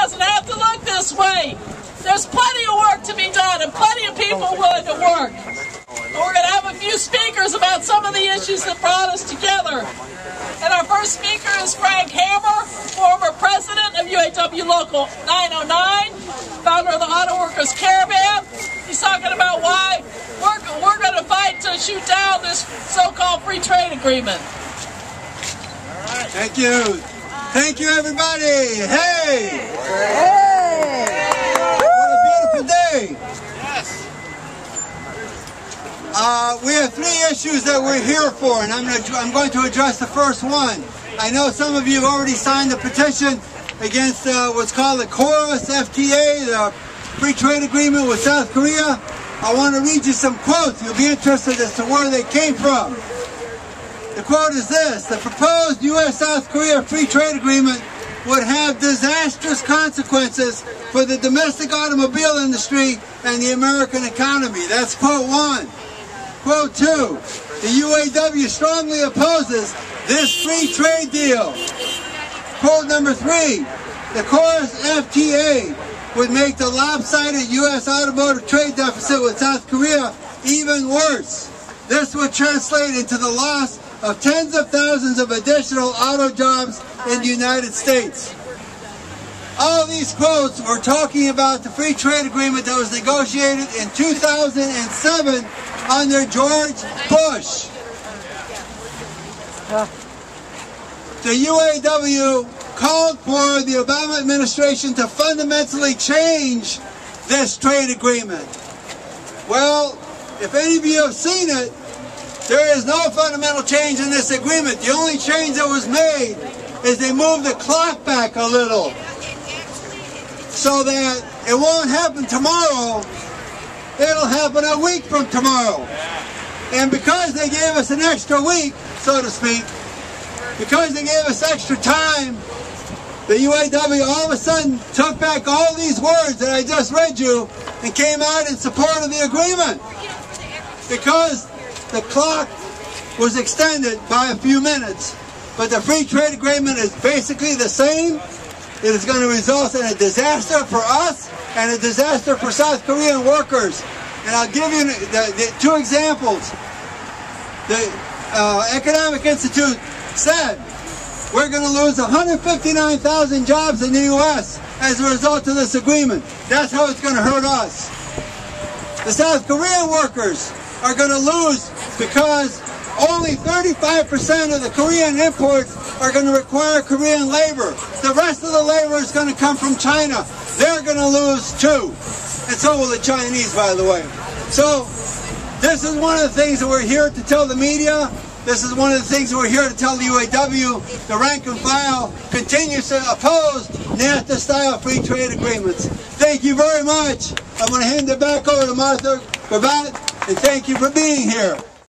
doesn't have to look this way. There's plenty of work to be done and plenty of people willing to work. We're going to have a few speakers about some of the issues that brought us together. And our first speaker is Frank Hammer, former president of UAW Local 909, founder of the Auto Workers Caravan. He's talking about why we're, we're going to fight to shoot down this so-called free trade agreement. All right. Thank you. Thank you, everybody. Hey! Hey! What a beautiful day. Uh, we have three issues that we're here for, and I'm, gonna, I'm going to address the first one. I know some of you have already signed the petition against uh, what's called the KORUS FTA, the free trade agreement with South Korea. I want to read you some quotes. You'll be interested as to where they came from. The quote is this, the proposed U.S.-South Korea free trade agreement would have disastrous consequences for the domestic automobile industry and the American economy. That's quote one. Quote two, the UAW strongly opposes this free trade deal. Quote number three, the KORUS FTA would make the lopsided U.S. automotive trade deficit with South Korea even worse. This would translate into the loss of tens of thousands of additional auto jobs in the United States. All these quotes were talking about the free trade agreement that was negotiated in 2007 under George Bush. The UAW called for the Obama administration to fundamentally change this trade agreement. Well, if any of you have seen it, there is no fundamental change in this agreement. The only change that was made is they moved the clock back a little so that it won't happen tomorrow. It'll happen a week from tomorrow. And because they gave us an extra week, so to speak, because they gave us extra time, the UAW all of a sudden took back all these words that I just read you and came out in support of the agreement. Because the clock was extended by a few minutes, but the free trade agreement is basically the same. It is going to result in a disaster for us and a disaster for South Korean workers. And I'll give you the, the two examples. The uh, Economic Institute said we're going to lose 159,000 jobs in the U.S. as a result of this agreement. That's how it's going to hurt us. The South Korean workers are going to lose because only 35% of the Korean imports are going to require Korean labor. The rest of the labor is going to come from China. They're going to lose too. And so will the Chinese, by the way. So this is one of the things that we're here to tell the media. This is one of the things we're here to tell the UAW. The rank and file continues to oppose NAFTA-style free trade agreements. Thank you very much. I'm going to hand it back over to Martha Grevatt and thank you for being here.